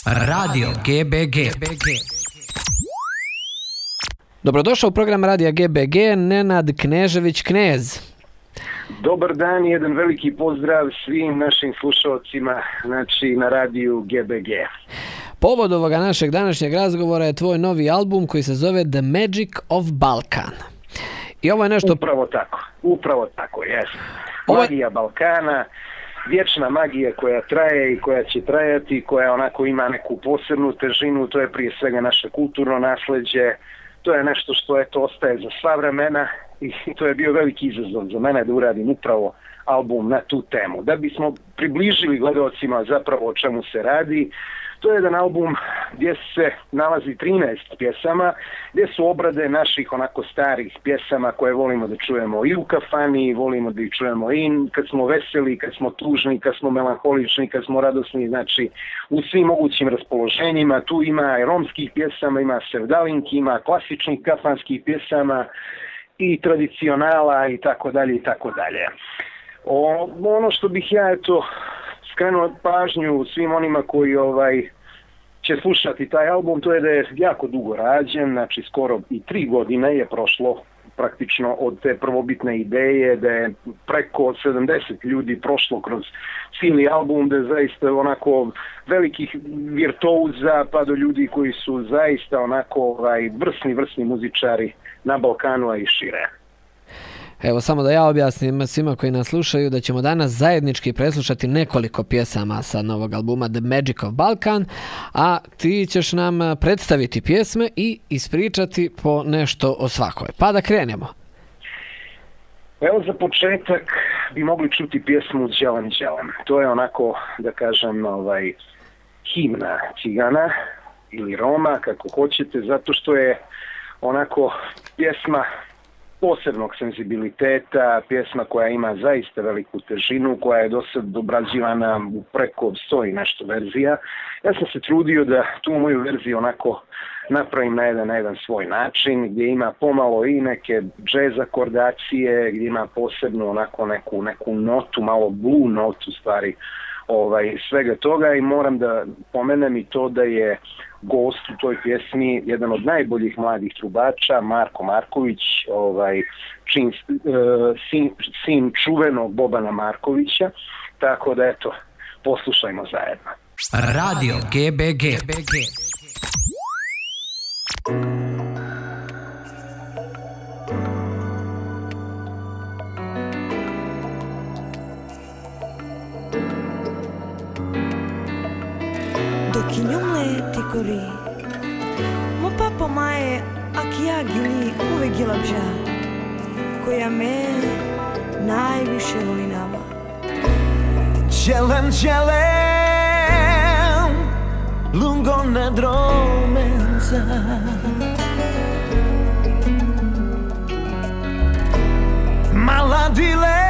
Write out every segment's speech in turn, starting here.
Radio GBG. Dobrodošao u program Radija GBG, Nenad Knežević Knez. Dobar dan i jedan veliki pozdrav svim našim slušalcima znači, na radiju GBG. Povod ovoga našeg današnjeg razgovora je tvoj novi album koji se zove The Magic of Balkan. I ovo je nešto... Upravo tako, upravo tako, jes. Magija Balkana, vječna magija koja traje i koja će trajati, koja onako ima neku posebnu težinu, to je prije svega naše kulturno nasljeđe, to je nešto što eto ostaje za sva vremena i to je bio veliki izazov za mene da uradim upravo album na tu temu. Da bismo približili gledalcima zapravo o čemu se radi, to je jedan album gdje se nalazi 13 pjesama, gdje su obrade naših onako starih pjesama koje volimo da čujemo i u kafani, volimo da ih čujemo i kad smo veseli, kad smo tužni, kad smo melankolični, kad smo radosni, znači u svim mogućim raspoloženjima. Tu ima i romskih pjesama, ima sevdalinki, ima klasičnih kafanskih pjesama i tradicionala i tako dalje i tako dalje. Ono što bih ja eto skrenuo pažnju svim onima koji ovaj će slušati taj album, to je da je jako dugo rađen, znači skoro i tri godine je prošlo praktično od te prvobitne ideje, da je preko 70 ljudi prošlo kroz cijeli album, da je zaista onako velikih virtuoza pa do ljudi koji su zaista onako ovaj, vrsni, vrsni muzičari na Balkanu, a i šire. Evo samo da ja objasnim svima koji nas slušaju da ćemo danas zajednički preslušati nekoliko pjesama sa novog albuma The Magic of Balkan, a ti ćeš nam predstaviti pjesme i ispričati po nešto o svakoj. Pa da krenemo. Evo za početak bi mogli čuti pjesmu Đelan Đelan. To je onako, da kažem, ovaj, himna cigana ili Roma, kako hoćete, zato što je onako pjesma posebnog senzibiliteta, pjesma koja ima zaista veliku težinu, koja je do sad obrađivana u preko sto i nešto verzija. Ja sam se trudio da tu moju verziju onako napravim na jedan, na jedan svoj način, gdje ima pomalo i neke jazz akordacije, gdje ima posebno onako neku, neku notu, malo blue notu stvari ovaj, svega toga i moram da pomenem i to da je gost u toj pjesmi jedan od najboljih mladih trubača, Marko Marković, ovaj, čin, e, sin, sin čuvenog Bobana Markovića, tako da eto, poslušajmo zajedno. Radio GBG. GBG. Gilabja, koja me najviše ulinava. Djelem, djelem, lungo na dromenca. Mala dilema.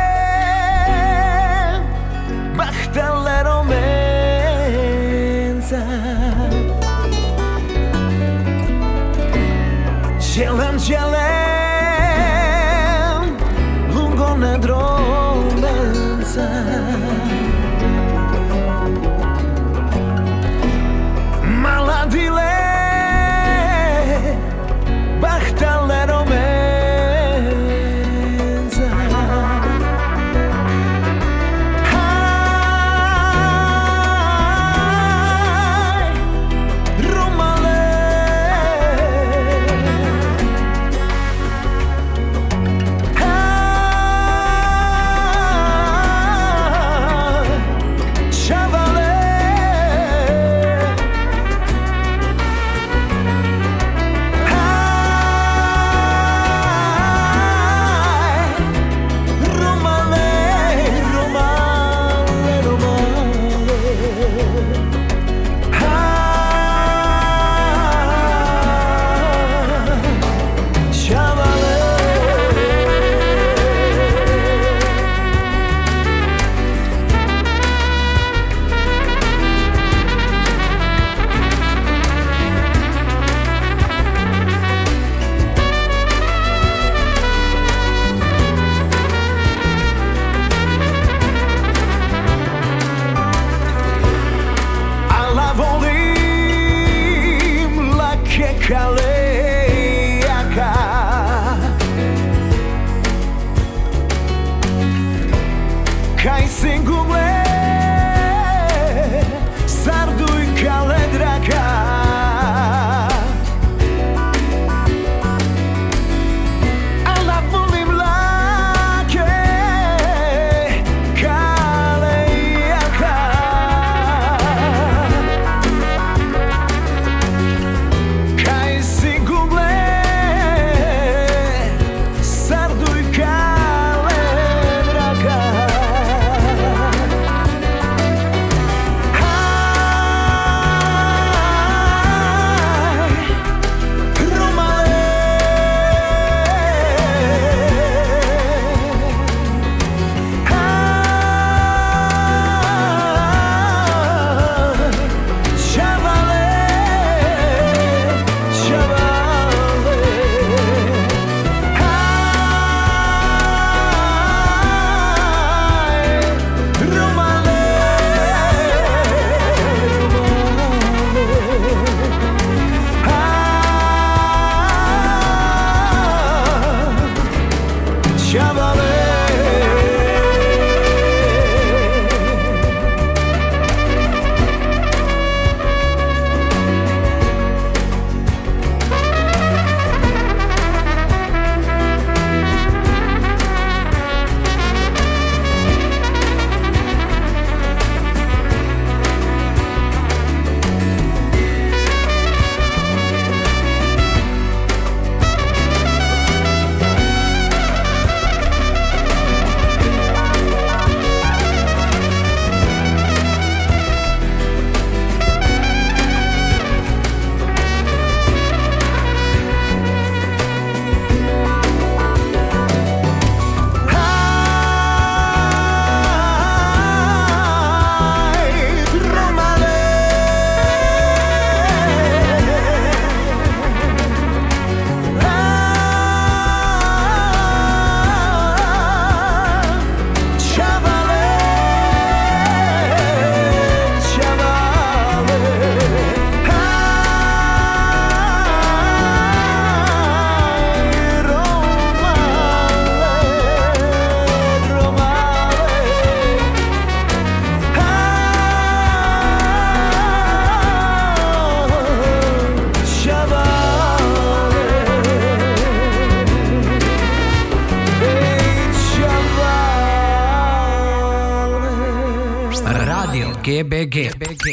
GBG.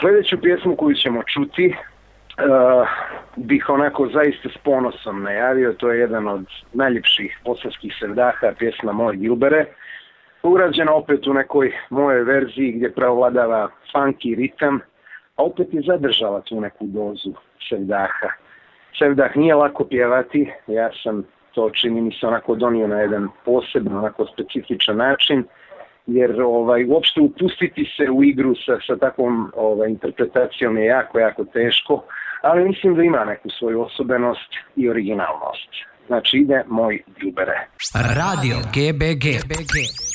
Sljedeću pjesmu koju ćemo čuti uh, bih onako zaista s ponosom najavio, to je jedan od najljepših bosanskih sevdaha, pjesma Moj Gilbere, urađena opet u nekoj mojoj verziji gdje preovladava funky ritam, a opet je zadržala tu neku dozu sevdaha. Sevdah nije lako pjevati, ja sam to čini mi se onako donio na jedan poseban, onako specifičan način, jer ovaj, uopšte upustiti se u igru sa, sa takvom ovaj, interpretacijom je jako, jako teško, ali mislim da ima neku svoju osobenost i originalnost. Znači ide moj Ljubere. Radio GBG. Moj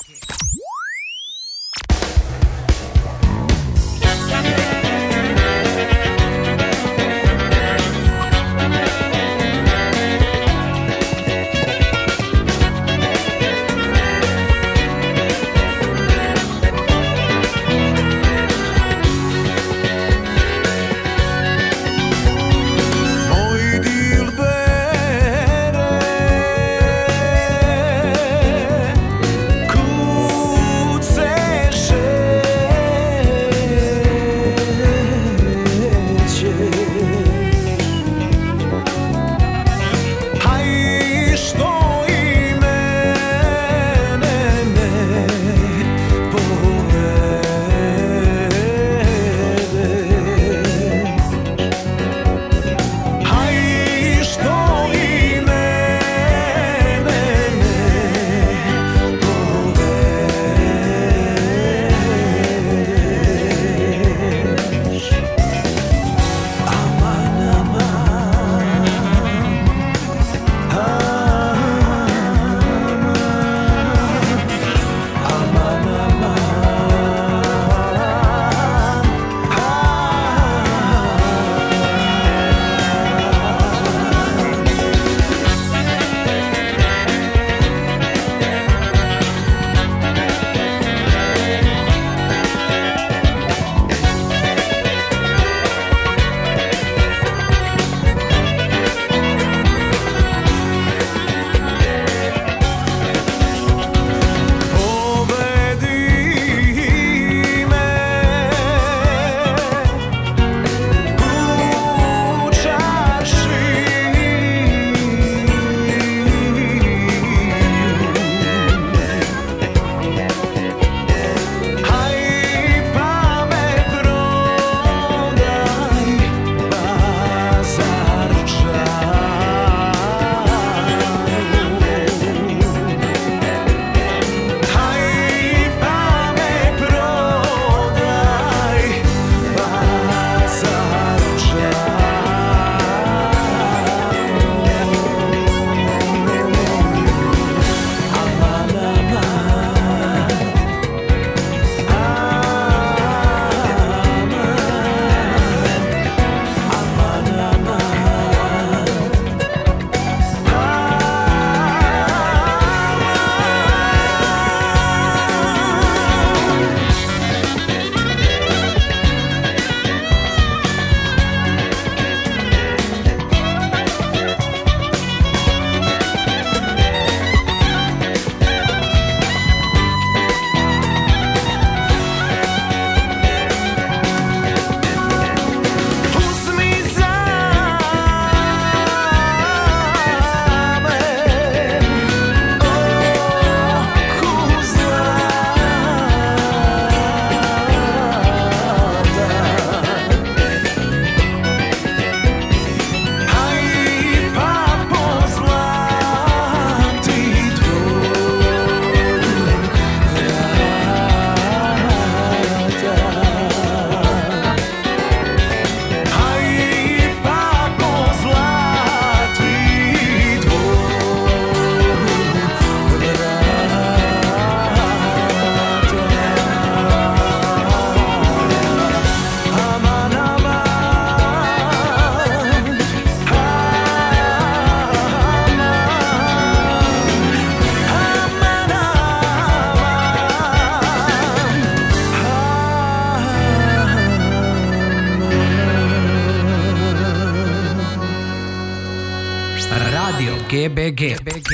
GBG.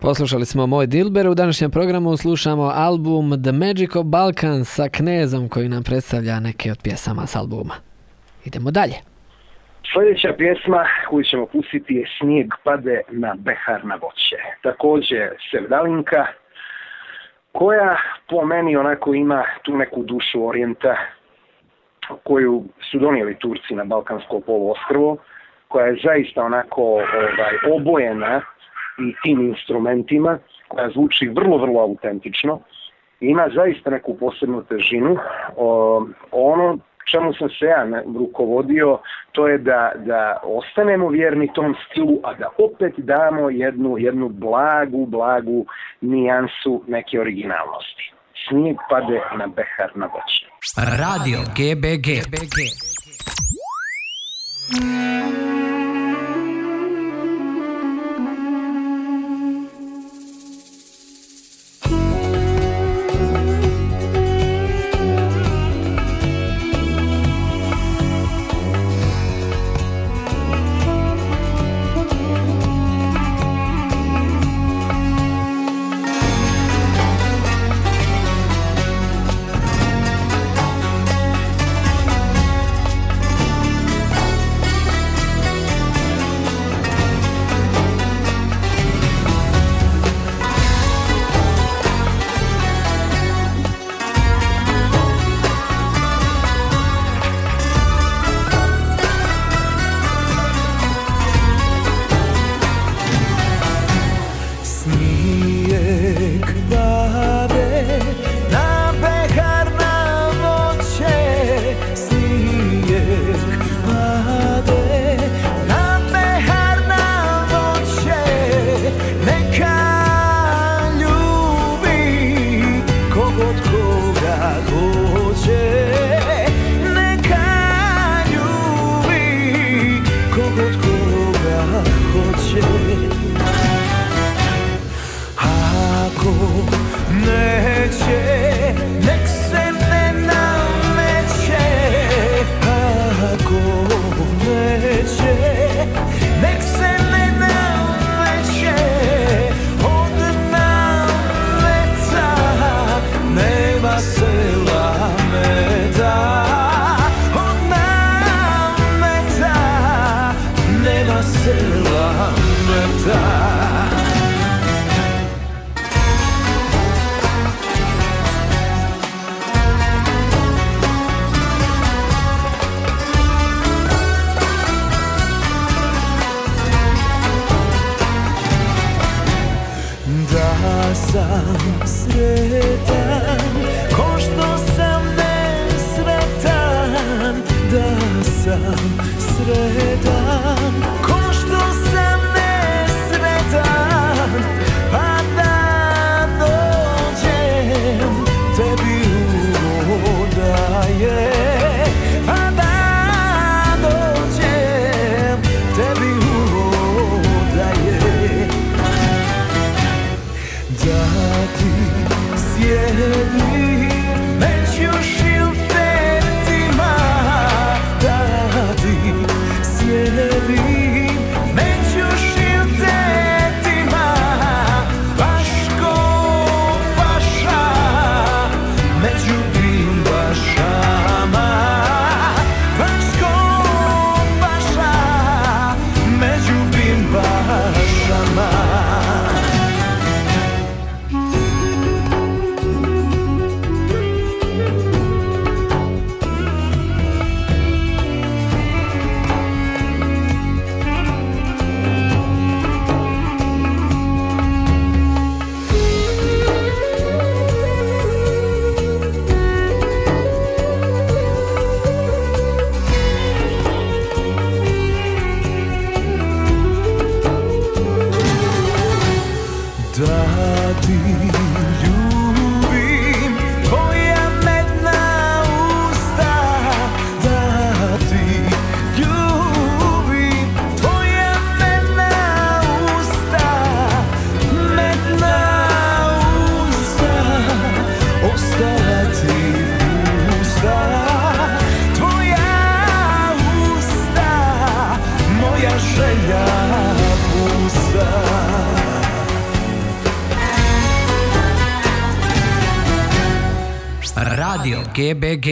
Poslušali smo Moj Dilber, u današnjem programu slušamo album The Magic of Balkan sa Knezom koji nam predstavlja neke od pjesama s albuma. Idemo dalje. Sljedeća pjesma koju ćemo pustiti je Snijeg pade na behar na voće. Također Sevdalinka, koja po meni onako ima tu neku dušu orijenta koju su donijeli Turci na Balkansko poluostrvo, koja je zaista onako ovaj, obojena i tim instrumentima, koja zvuči vrlo, vrlo autentično. Ima zaista neku posebnu težinu. O, ono čemu sam se ja rukovodio, to je da, da ostanemo vjerni tom stilu, a da opet damo jednu, jednu blagu, blagu nijansu neke originalnosti. Snijeg pade na behar na voće. Radio GBG. Snijeg GBG.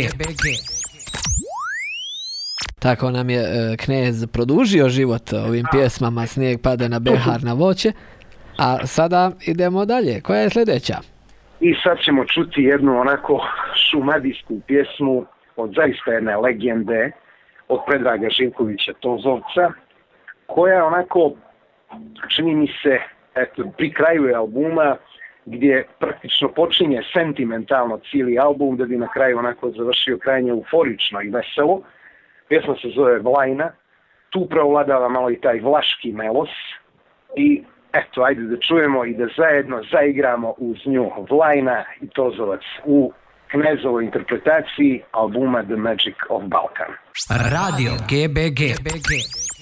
Tako nam je e, knez produžio život ovim pjesmama Snijeg pada na behar na voće. A sada idemo dalje. Koja je sljedeća? I sad ćemo čuti jednu onako šumadijsku pjesmu od zaista jedne legende od Predraga Živkovića Tozovca, koja onako čini mi se eto, pri kraju je albuma gdje praktično počinje sentimentalno cijeli album da bi na kraju onako završio krajnje euforično i veselo. Pjesma se zove Vlajna, tu provladava malo i taj vlaški melos i eto, ajde da čujemo i da zajedno zaigramo uz nju Vlajna i Tozovac u knezovoj interpretaciji albuma The Magic of Balkan. Radio GBG. Iz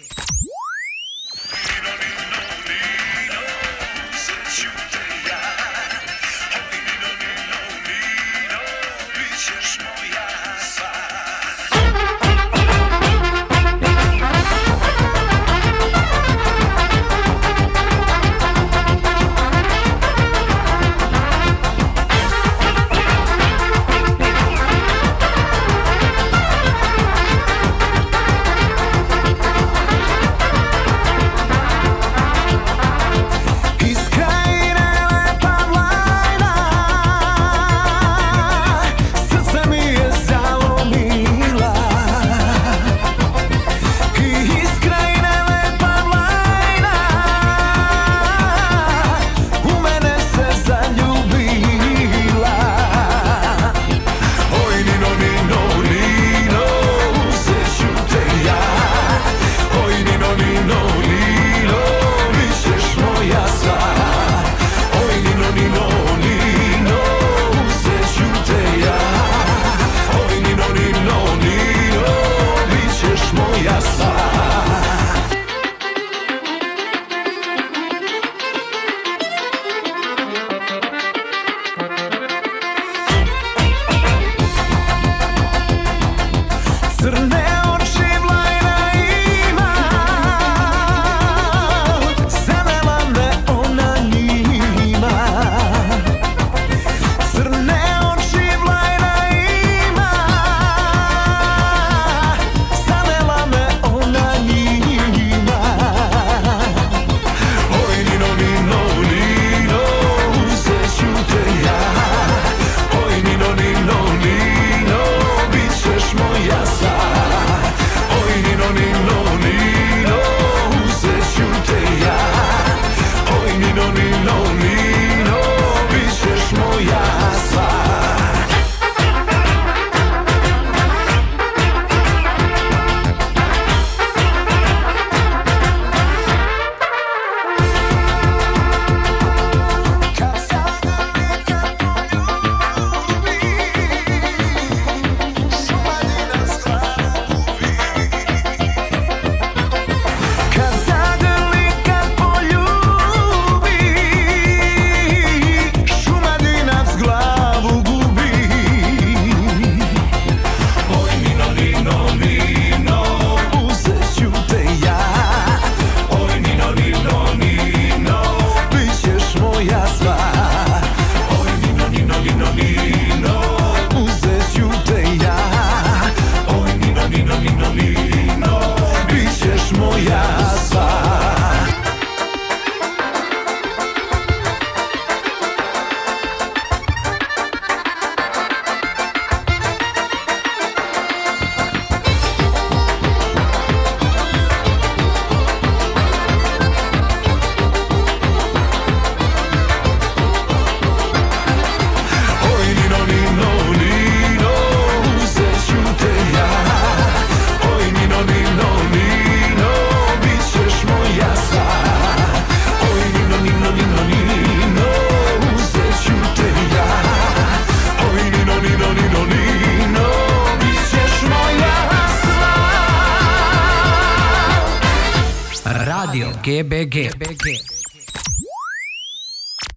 GBG.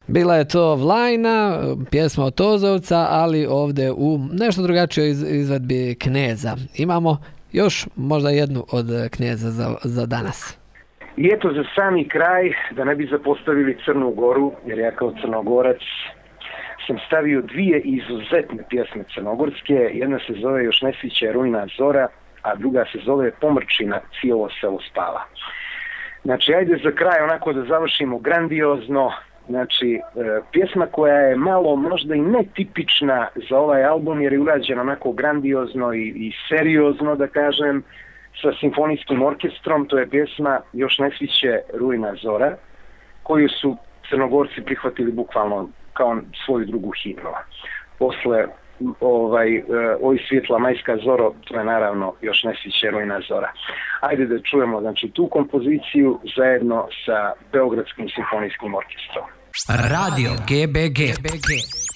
Bila je to Vlajna, pjesma od Tozovca, ali ovdje u nešto drugačijoj iz- izvedbi Kneza. Imamo još možda jednu od Kneza za, za danas. I eto za sami kraj, da ne bi zapostavili Crnu Goru, jer ja kao crnogorac sam stavio dvije izuzetne pjesme crnogorske. Jedna se zove Još ne sviće Rujna Zora, a druga se zove Pomrčina, cijelo selo spava. Znači, ajde za kraj onako da završimo grandiozno. Znači, e, pjesma koja je malo možda i netipična za ovaj album jer je urađena onako grandiozno i, i seriozno, da kažem, sa simfonijskim orkestrom. To je pjesma Još ne sviće Rujna Zora, koju su crnogorci prihvatili bukvalno kao svoju drugu himnu. Posle ovaj, e, oj svjetla majska zoro, to je naravno još ne sviće Rujna Zora. Ajde da čujemo znači, tu kompoziciju zajedno sa Beogradskim simfonijskim orkestrom. Radio GBG. Još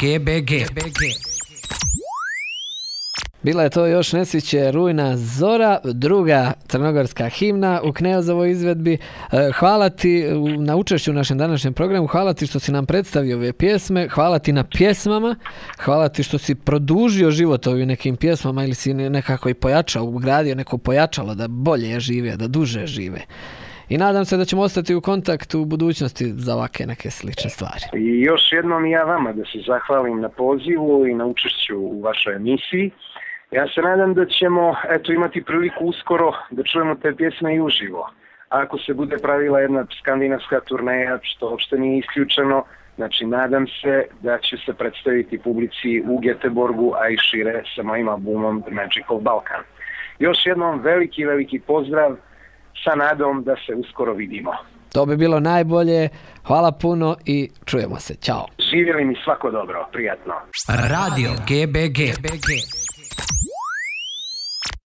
GBG. Bila je to još Nesviće Rujna Zora, druga crnogorska himna u Kneozovoj izvedbi. E, Hvala ti na učešću u našem današnjem programu, hvala ti što si nam predstavio ove pjesme, hvala ti na pjesmama, hvala ti što si produžio život ovim nekim pjesmama ili si ne- nekako i pojačao, ugradio neko pojačalo da bolje žive, da duže žive. I nadam se da ćemo ostati u kontaktu u budućnosti za ovake neke slične stvari. I još jednom ja vama da se zahvalim na pozivu i na učešću u vašoj emisiji. Ja se nadam da ćemo eto, imati priliku uskoro da čujemo te pjesme i uživo. Ako se bude pravila jedna skandinavska turneja, što uopšte nije isključeno, znači nadam se da će se predstaviti publici u Göteborgu, a i šire sa mojim albumom Magical Balkan. Još jednom veliki, veliki pozdrav sa nadom da se uskoro vidimo. To bi bilo najbolje. Hvala puno i čujemo se. Ćao. Živjeli mi svako dobro, prijatno. Radio GBG.